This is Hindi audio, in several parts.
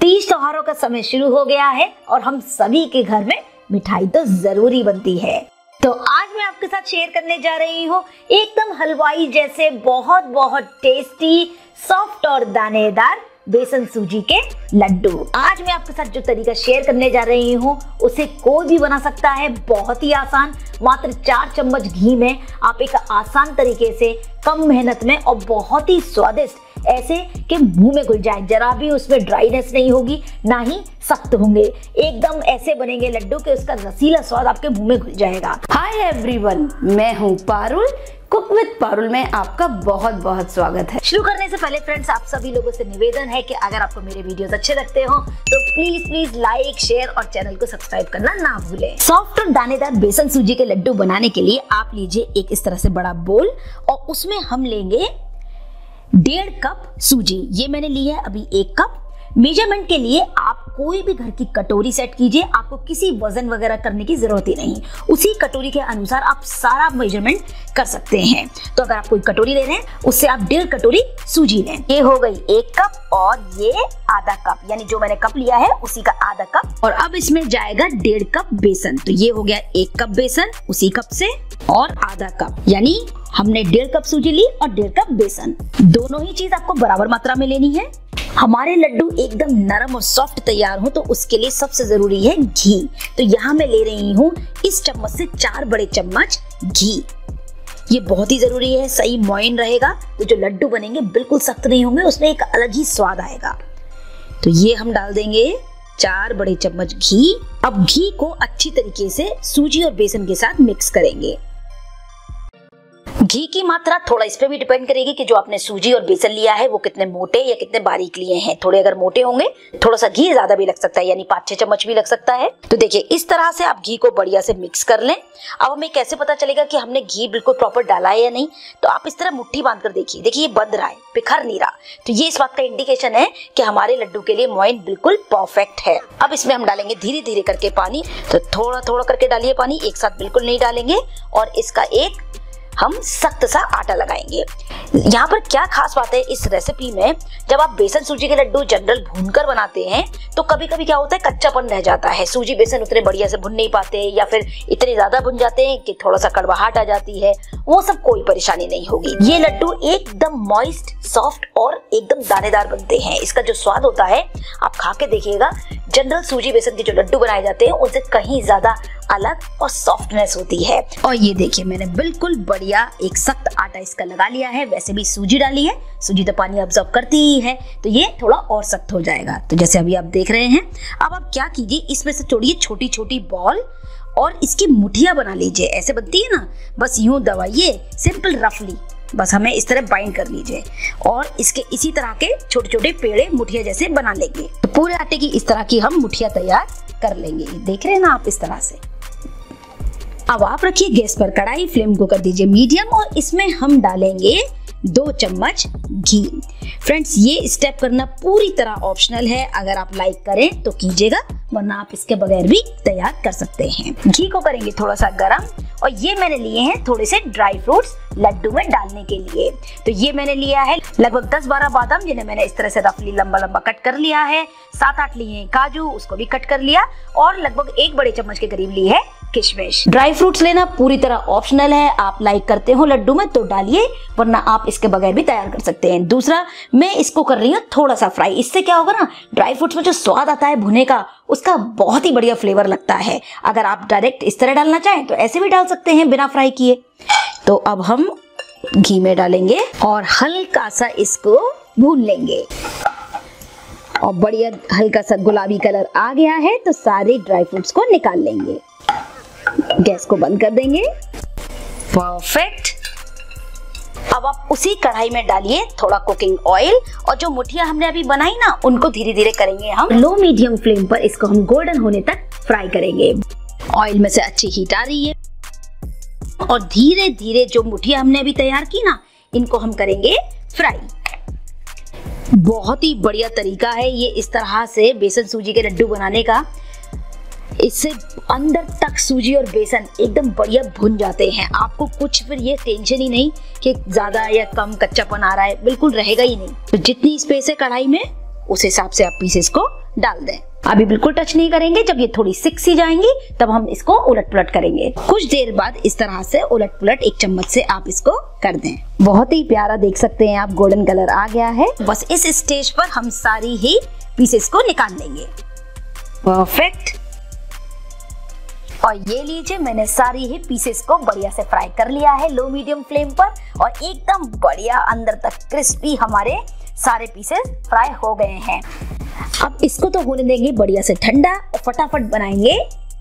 तीज त्योहारों का समय शुरू हो गया है और हम सभी के घर में मिठाई तो ज़रूरी बनती है। तो आज मैं आपके साथ शेयर करने जा रही हूँ एकदम हलवाई जैसे बहुत बहुत टेस्टी सॉफ्ट और दानेदार बेसन सूजी के लड्डू। आज मैं आपके साथ जो तरीका शेयर करने जा रही हूँ, उसे कोई भी बना सकता है, बहुत ही आसान। मात्र चार चम्मच घी में आप एक आसान तरीके से, कम मेहनत में और बहुत ही स्वादिष्ट, ऐसे कि मुँह में घुल जाए। जरा भी उसमें ड्राइनेस नहीं होगी, ना ही सख्त होंगे। एकदम ऐसे बनेंगे लड्डू के उसका रसीला स्वाद आपके मुँह में घुल जाएगा। हाय एवरीवन मैं हूँ पारुल। कुक विद पारुल में आपका बहुत बहुत स्वागत है। शुरू करने से पहले फ्रेंड्स आप सभी लोगों से निवेदन है कि अगर आपको मेरे वीडियोस अच्छे लगते हो तो प्लीज़ प्लीज़ लाइक शेयर और चैनल को सब्सक्राइब करना ना भूलें। सॉफ्ट और दानेदार बेसन सूजी के लड्डू बनाने के लिए आप लीजिए एक इस तरह से बड़ा बोल और उसमें हम लेंगे डेढ़ कप सूजी। ये मैंने लिया है अभी एक कप मेज़रमेंट के लिए आप कोई भी घर की कटोरी सेट कीजिए, आपको किसी वज़न वगैरह करने की ज़रूरत ही नहीं। उसी कटोरी के अनुसार आप सारा मेज़रमेंट कर सकते हैं। तो अगर आप कोई कटोरी ले रहे हैं, उससे आप डेढ़ कटोरी सूजी लें। ये हो गई एक कप और ये आधा कप, यानी जो मैंने कप लिया है, उसी का आधा कप। और अब इसमें जाएगा डेढ़ कप बेसन। तो ये हो गया एक कप बेसन, उसी कप से और आधा कप। यानी हमने डेढ़ कप सूजी ली और डेढ़ कप बेसन। दोनों ही चीज़ आपको बराबर मात्रा में लेनी है। हमारे लड्डू एकदम नरम और सॉफ्ट तैयार हो तो उसके लिए सबसे ज़रूरी है घी। तो यहाँ मैं ले रही हूँ इस चम्मच से चार बड़े चम्मच घी। ये बहुत ही ज़रूरी है, सही मोइन रहेगा तो जो लड्डू बनेंगे बिल्कुल सख्त नहीं होंगे, उसमें एक अलग ही स्वाद आएगा। तो ये हम डाल देंगे चार बड़े चम्मच घी। अब घी को अच्छी तरीके से सूजी और बेसन के साथ मिक्स करेंगे। घी की मात्रा थोड़ा इस पर भी डिपेंड करेगी कि जो आपने सूजी और बेसन लिया है, वो कितने मोटे या कितने बारीक लिए हैं। थोड़े अगर मोटे होंगे, थोड़ा सा घी ज़्यादा भी लग सकता है, यानी पाँच छह चम्मच भी लग सकता है। तो देखिए, इस तरह से आप घी को बढ़िया से मिक्स कर लें। अब हमें कैसे पता चलेगा कि हमने घी बिल्कुल प्रॉपर डाला है या नहीं? तो आप इस तरह मुट्ठी बाँध कर देखिए। देखिए, ये बंद रहा है, बिखर नहीं रहा। तो ये इस बात का इंडिकेशन है कि हमारे लड्डू के लिए मोइन बिल्कुल परफेक्ट है। अब इसमें हम डालेंगे धीरे धीरे करके पानी। तो थोड़ा थोड़ा करके डालिए पानी, एक साथ बिल्कुल नहीं डालेंगे। और इसका एक हम सख्त सा आटा लगाएँगे। यहाँ पर क्या खास बात है, इस रेसिपी में जब आप बेसन सूजी के लड्डू जनरल भूनकर बनाते हैं तो कभी कभी क्या होता है, कच्चापन रह जाता है। सूजी बेसन उतने बढ़िया से भुन नहीं पाते या फिर इतने ज़्यादा भुन जाते हैं कि थोड़ा सा कड़वाहट आ जाती है, वो सब कोई परेशानी नहीं होगी। ये लड्डू एकदम मॉइस्ट सॉफ्ट और एकदम दानेदार बनते हैं। इसका जो स्वाद होता है, आप खा के देखिएगा जनरल सूजी बेसन के जो लड्डू बनाए जाते हैं, उनसे कहीं ज़्यादा अलग और सॉफ्टनेस होती है। और ये देखिए, मैंने बिल्कुल बढ़िया एक सख्त आटा इसका लगा लिया है। वैसे भी सूजी डाली है, सूजी तो पानी ऑब्जॉर्व करती ही है तो ये थोड़ा और सख्त हो जाएगा। तो जैसे अभी आप देख रहे हैं, अब आप क्या कीजिए, इसमें से छोड़िए छोटी छोटी बॉल और इसकी मुठिया बना लीजिए। ऐसे बनती है ना, बस यूँ दबाइए सिंपल रफली बस हमें इस तरह बाइंड कर लीजिए। और इसके इसी तरह के छोटे छोटे पेड़े मुठिया जैसे बना लेंगे। तो पूरे आटे की इस तरह की हम मुठिया तैयार कर लेंगे। देख रहे हैं ना आप इस तरह से। अब आप रखिए गैस पर कढ़ाई, फ्लेम को कर दीजिए मीडियम और इसमें हम डालेंगे दो चम्मच घी। फ्रेंड्स ये स्टेप करना पूरी तरह ऑप्शनल है। अगर आप लाइक करें तो कीजिएगा, वरना आप इसके बगैर भी तैयार कर सकते हैं। घी को करेंगे थोड़ा सा गरम और ये मैंने लिए हैं थोड़े से ड्राई फ्रूट्स लड्डू में डालने के लिए। तो ये मैंने लिया है लगभग 10-12 बादाम, जिन्हें मैंने इस तरह से रफली लंबा लंबा कट कर लिया है। सात आठ लिए हैं काजू, उसको भी कट कर लिया और लगभग एक बड़े चम्मच के करीब ली है किशमिश। ड्राई फ्रूट्स लेना पूरी तरह ऑप्शनल है। आप लाइक करते हो लड्डू में तो डालिए, वरना आप इसके बगैर भी तैयार कर सकते हैं। दूसरा, मैं इसको कर रही हूँ थोड़ा सा फ्राई इससे क्या होगा ना ड्राई फ्रूट्स में जो स्वाद आता है भुने का, उसका बहुत ही बढ़िया फ्लेवर लगता है। अगर आप डायरेक्ट इस तरह डालना चाहें तो ऐसे भी डाल सकते हैं बिना फ्राई किए। तो अब हम घी में डालेंगे और हल्का सा इसको भून लेंगे। और बढ़िया हल्का सा गुलाबी कलर आ गया है तो सारे ड्राई फ्रूट्स को निकाल लेंगे। गैस को बंद कर देंगे। परफेक्ट अब आप उसी कढ़ाई में डालिए थोड़ा कुकिंग ऑयल और जो मुठिया हमने अभी बनाई ना उनको धीरे धीरे करेंगे हम। लो मीडियम फ्लेम पर इसको हम गोल्डन होने तक फ्राई करेंगे। ऑयल में से अच्छी हीट आ रही है। और धीरे धीरे जो मुठिया हमने अभी तैयार की ना इनको हम करेंगे फ्राई बहुत ही बढ़िया तरीका है ये इस तरह से बेसन सूजी के लड्डू बनाने का। इससे अंदर तक सूजी और बेसन एकदम बढ़िया भुन जाते हैं। आपको कुछ फिर ये टेंशन ही नहीं कि ज़्यादा या कम कच्चापन आ रहा है, बिल्कुल रहेगा ही नहीं। तो जितनी स्पेस है कढ़ाई में, उस हिसाब से आप पीसेस को डाल दें। अभी बिल्कुल टच नहीं करेंगे, जब ये थोड़ी सिक सी जाएँगी, तब हम इसको उलट पुलट करेंगे। कुछ देर बाद इस तरह से उलट पुलट एक चम्मच से आप इसको कर दें। बहुत ही प्यारा देख सकते हैं आप गोल्डन कलर आ गया है। बस इस स्टेज पर हम सारी ही पीसेस को निकाल लेंगे। परफेक्ट और ये लीजिए, मैंने सारी ही पीसेस को बढ़िया से फ्राई कर लिया है लो मीडियम फ्लेम पर और एकदम बढ़िया अंदर तक क्रिस्पी हमारे सारे पीसेस फ्राई हो गए हैं। अब इसको तो होने देंगे बढ़िया से ठंडा और फटाफट बनाएँगे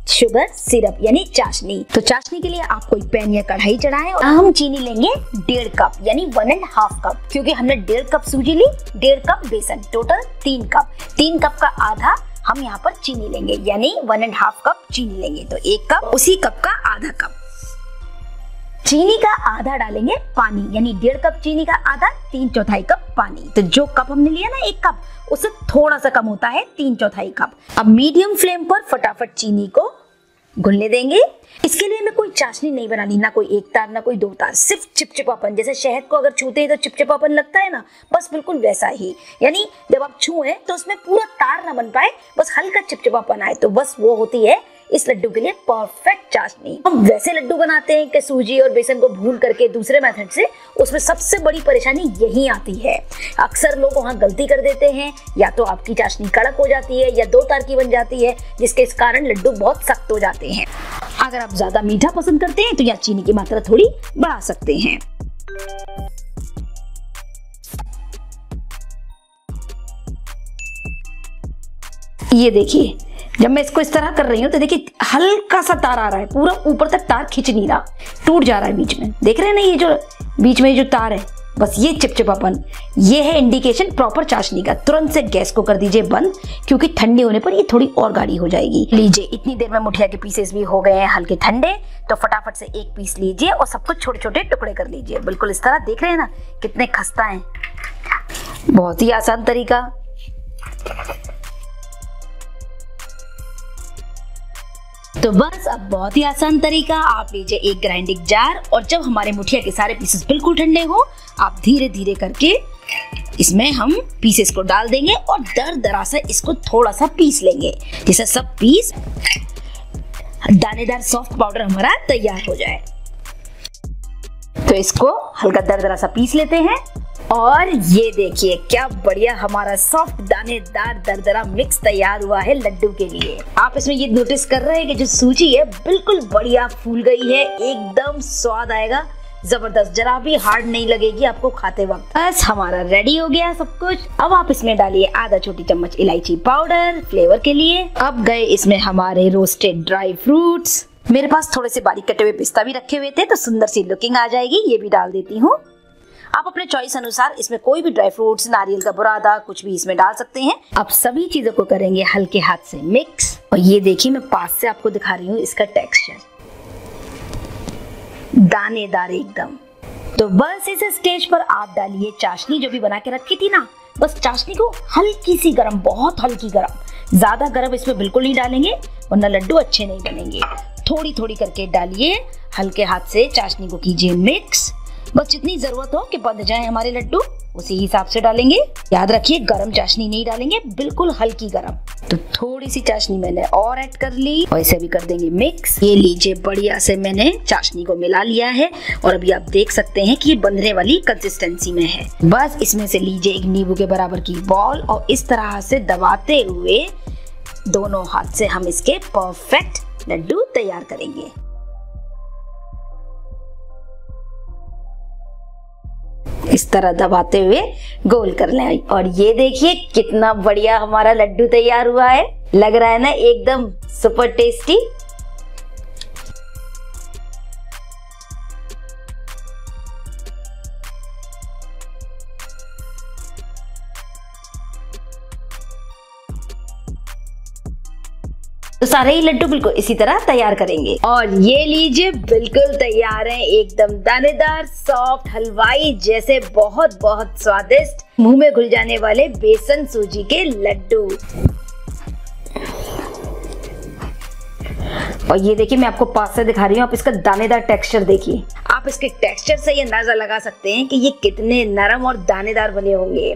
शुगर सिरप यानी चाशनी। तो चाशनी के लिए आप कोई पैन या कढ़ाई चढ़ाएँ और हम चीनी लेंगे डेढ़ कप यानी वन एंड हाफ़ कप क्योंकि हमने डेढ़ कप सूजी ली, डेढ़ कप बेसन टोटल तीन कप तीन कप का आधा हम यहाँ पर चीनी लेंगे, यानी वन एंड हाफ़ कप चीनी लेंगे। तो एक कप उसी कप का आधा कप चीनी का आधा डालेंगे पानी, यानी डेढ़ कप चीनी का आधा, तीन चौथाई कप पानी। तो जो कप हमने लिया ना एक कप उससे थोड़ा सा कम होता है, तीन चौथाई कप अब मीडियम फ्लेम पर फटाफट चीनी को घुलने देंगे। इसके लिए हमें कोई चाशनी नहीं बनानी, ना कोई एक तार, ना कोई दो तार, सिर्फ़ चिपचिपापन। जैसे शहद को अगर छूते हैं तो चिपचिपापन लगता है ना? बस बिल्कुल वैसा ही। यानी जब आप छुए तो उसमें पूरा तार ना बन पाए, बस हल्का चिपचिपापन आए तो बस वो होती है इस लड्डू के लिए परफेक्ट चाशनी। हम वैसे लड्डू बनाते हैं कि सूजी और बेसन को भून करके दूसरे मेथड से, उसमें सबसे बड़ी परेशानी यही आती है। अक्सर लोग वहाँ गलती कर देते हैं, या तो आपकी चाशनी कड़क हो जाती है, या दो तार की बन जाती है, जिसके कारण लड्डू बहुत सख्त हो जाते हैं। अगर आप ज़्यादा मीठा पसंद करते हैं तो यहाँ चीनी की मात्रा थोड़ी बढ़ा सकते हैं। ये देखिए जब मैं इसको इस तरह कर रही हूँ तो देखिए, हल्का सा तार आ रहा है। पूरा ऊपर तक तार खींच नहीं रहा। टूट जा रहा है बीच में। देख रहे हैं ना ये जो, बीच में जो तार है? बस ये चिपचिपापन। ये है इंडिकेशन प्रॉपर चाशनी का। तुरंत से गैस को कर दीजिए बंद, क्योंकि ठंडे होने पर ये थोड़ी और गाढ़ी हो जाएगी। लीजिए, इतनी देर में मुठिया के पीसेस भी हो गए हैं हल्के ठंडे तो फटाफट से एक पीस लीजिए और सबको छोटे छोटे टुकड़े कर लीजिए। बिल्कुल इस तरह देख रहे हैं ना, कितने खस्ता है। बहुत ही आसान तरीका। तो बस अब बहुत ही आसान तरीका, आप लीजिए एक ग्राइंडिंग जार और जब हमारे मुठिया के सारे पीसेस बिल्कुल ठंडे हो, आप धीरे धीरे करके इसमें हम पीसेस को डाल देंगे और दर दरा से इसको थोड़ा सा पीस लेंगे। जिससे सब पीस दानेदार सॉफ्ट पाउडर हमारा तैयार हो जाए। तो इसको हल्का दर दरा सा पीस लेते हैं। और ये देखिए, क्या बढ़िया हमारा सॉफ्ट दानेदार दरदरा मिक्स तैयार हुआ है लड्डू के लिए। आप इसमें ये नोटिस कर रहे हैं कि जो सूजी है, बिल्कुल बढ़िया फूल गई है, एकदम स्वाद आएगा। ज़बरदस्त, जरा भी हार्ड नहीं लगेगी आपको खाते वक्त। बस, हमारा रेडी हो गया सब कुछ। अब आप इसमें डालिए आधा छोटी चम्मच इलायची पाउडर फ्लेवर के लिए। अब गए इसमें हमारे रोस्टेड ड्राई फ्रूट्स मेरे पास थोड़े से बारीक कटे हुए पिस्ता भी रखे हुए थे तो सुंदर सी लुकिंग आ जाएगी, ये भी डाल देती हूँ। आप अपने चॉइस अनुसार इसमें कोई भी ड्राई फ्रूट्स नारियल का बुरादा, कुछ भी इसमें डाल सकते हैं। अब सभी चीज़ों को करेंगे हल्के हाथ से मिक्स और ये देखिए, मैं पास से आपको दिखा रही हूँ इसका टेक्सचर दानेदार एकदम। तो बस इस स्टेज पर आप डालिए चाशनी, जो भी बना के रखी थी ना, बस चाशनी को हल्की सी गरम, बहुत हल्की गरम। ज़्यादा गरम इसमें बिल्कुल नहीं डालेंगे, वरना लड्डू अच्छे नहीं बनेंगे। थोड़ी थोड़ी करके डालिए, हल्के हाथ से चाशनी को कीजिए मिक्स बस जितनी ज़रूरत हो कि बंध जाए हमारे लड्डू, उसी हिसाब से डालेंगे। याद रखिए, गरम चाशनी नहीं डालेंगे, बिल्कुल हल्की गरम। तो थोड़ी सी चाशनी मैंने और ऐड कर ली, और इसे भी कर देंगे मिक्स ये लीजिए, बढ़िया से मैंने चाशनी को मिला लिया है, और अभी आप देख सकते हैं कि ये बंधने वाली कंसिस्टेंसी में है। बस इसमें से लीजिए एक नींबू के बराबर की बॉल और इस तरह से दबाते हुए दोनों हाथ से हम इसके परफेक्ट लड्डू तैयार करेंगे। इस तरह दबाते हुए गोल कर लें। और ये देखिए कितना बढ़िया हमारा लड्डू तैयार हुआ है। लग रहा है ना, एकदम सुपर टेस्टी तो सारे ही लड्डू बिल्कुल इसी तरह तैयार करेंगे। और ये लीजिए बिल्कुल तैयार है एकदम दानेदार सॉफ्ट हलवाई जैसे बहुत बहुत स्वादिष्ट मुँह में घुल जाने वाले बेसन सूजी के लड्डू। और ये देखिए मैं आपको पास से दिखा रही हूँ आप इसका दानेदार टेक्सचर देखिए। आप इसके टेक्सचर से ये अंदाज़ा लगा सकते हैं कि ये कितने नरम और दानेदार बने होंगे।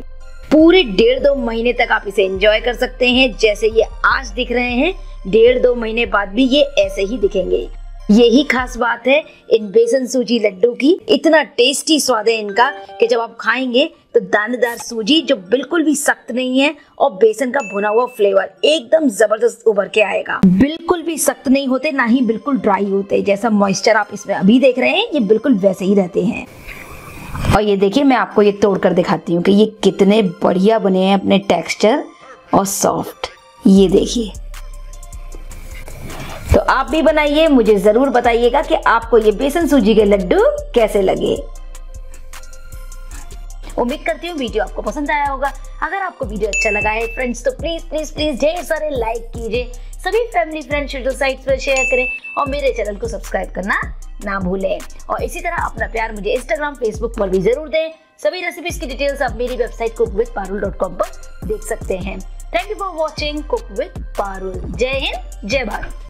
पूरे डेढ़ दो महीने तक आप इसे एंजॉय कर सकते हैं जैसे ये आज दिख रहे हैं। डेढ़ दो महीने बाद भी ये ऐसे ही दिखेंगे। यही खास बात है इन बेसन सूजी लड्डू की। इतना टेस्टी स्वाद है इनका कि जब आप खाएँगे तो दानेदार सूजी जो बिल्कुल भी सख्त नहीं है और बेसन का भुना हुआ फ्लेवर एकदम ज़बरदस्त उभर के आएगा। बिल्कुल भी सख्त नहीं होते, ना ही बिल्कुल ड्राई होते। जैसा मॉइस्चर आप इसमें अभी देख रहे हैं, ये बिल्कुल वैसे ही रहते हैं। और ये देखिए, मैं आपको ये तोड़ कर दिखाती हूँ कि ये कितने बढ़िया बने हैं अपने टेक्सचर और सॉफ्ट ये देखिए। तो आप भी बनाइए, मुझे ज़रूर बताइएगा कि आपको ये बेसन सूजी के लड्डू कैसे लगे। उम्मीद करती हूँ वीडियो आपको पसंद आया होगा। अगर आपको वीडियो अच्छा लगा है फ्रेंड्स तो प्लीज़ प्लीज़ प्लीज़ ढेर सारे लाइक कीजिए। सभी फैमिली फ्रेंड सोशल साइट्स पर शेयर करें और मेरे चैनल को सब्सक्राइब करना ना भूलें। और इसी तरह अपना प्यार मुझे इंस्टाग्राम फेसबुक पर भी ज़रूर दें। सभी रेसिपीज़ की डिटेल्स आप मेरी website cook with Parul dot com पर देख सकते हैं। Thank you for watching cook with Parul जय हिंद, जय भारत।